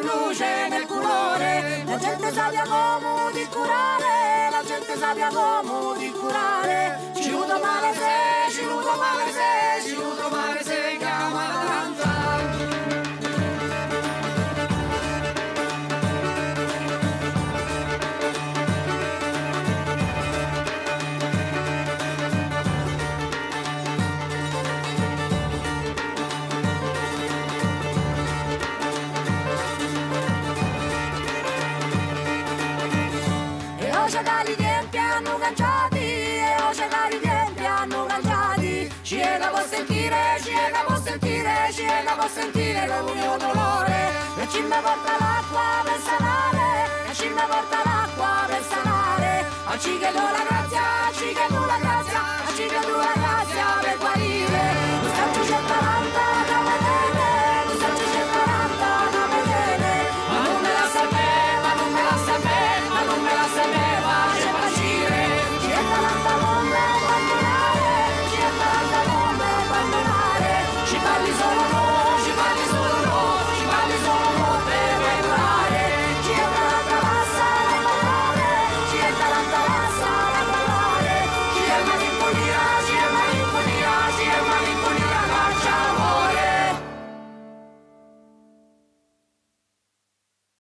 luce nel colore, la gente sa come di curare, la gente sa come di curare, ci ludo male se, ci ludo male se, Dagli tempi hanno cangiati, e oggi dagli tempi hanno cangiati. Ci può sentire, ci può sentire, ci può sentire il mio dolore. E ci mi porta l'acqua per sanare, e ci mi porta l'acqua per sanare. A ci che la grazia,